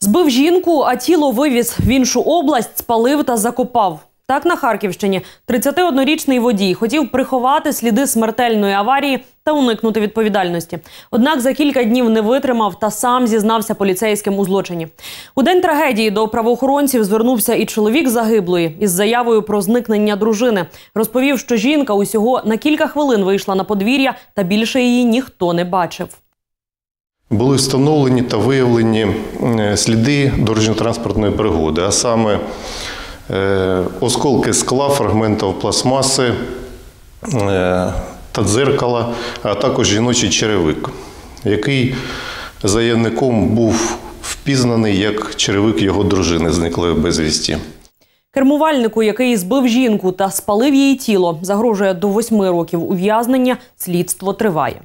Збив жінку, а тіло вивіз в іншу область, спалив та закопав. Так на Харківщині 31-річний водій хотів приховати сліди смертельної аварії та уникнути відповідальності. Однак за кілька днів не витримав та сам зізнався поліцейським у злочині. У день трагедії до правоохоронців звернувся і чоловік загиблої із заявою про зникнення дружини. Розповів, що жінка усього на кілька хвилин вийшла на подвір'я, та більше її ніхто не бачив. Були встановлені та виявлені е, сліди дорожньо-транспортної пригоди, а саме е, осколки скла, фрагментів пластмаси е, та дзеркала, а також жіночий черевик, який заявником був впізнаний як черевик його дружини, зниклої безвісті. Кермувальнику, який збив жінку та спалив її тіло, загрожує до восьми років ув'язнення. Слідство триває.